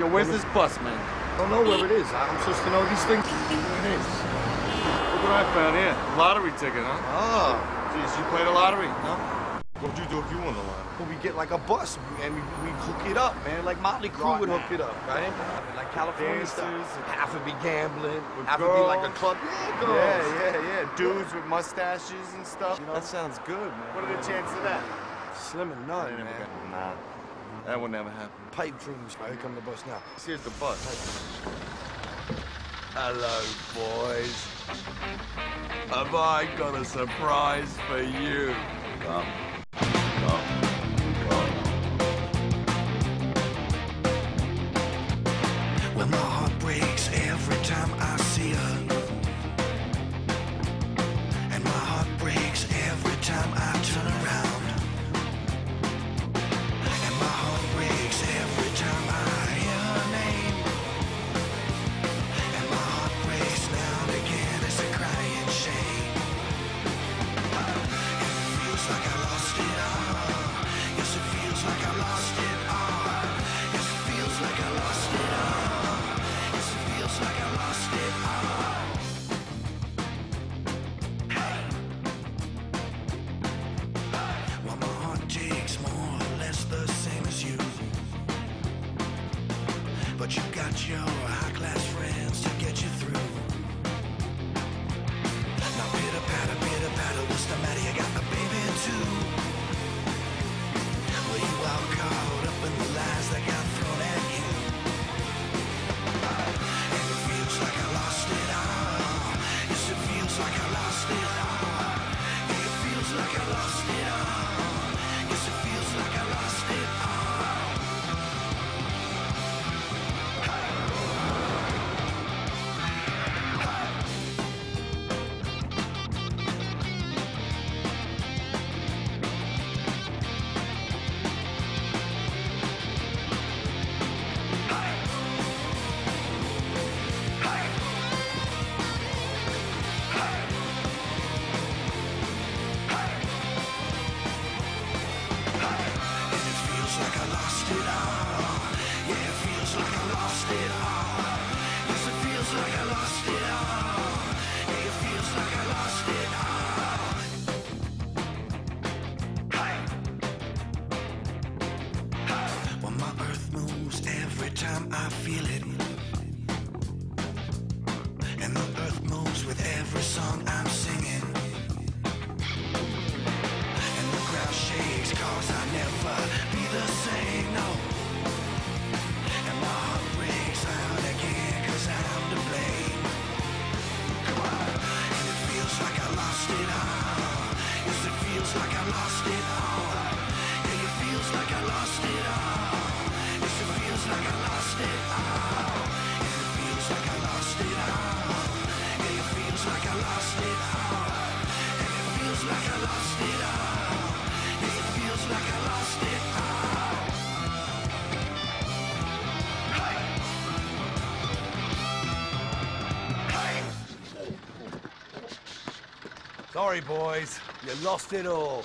Yo, where's this bus, man? I don't know where it is. I'm supposed to know these things. Where it is. Look what I found here. Lottery ticket, huh? Oh. Jeez, you play the lottery, no? What'd you do if you won the lottery? Well, we get like a bus and we, we hook it up, man. Like Motley Crue would hook it up, right? I mean, Like California Dances stuff. Half would be gambling, With half would be like a club. Yeah, girls. Yeah, yeah, yeah. Dudes with mustaches and stuff. You know? That sounds good, man. What are the chances of that? Slim and none, man. Nah. That would never happen. Pipe dreams. Here come the bus now. Here's the bus. Hello, boys. Have I got a surprise for you? Come, But you got your high class friends to get you through. Now, pitter patter, pitter patter, what's the matter? With every song I'm Sorry, boys. You lost it all.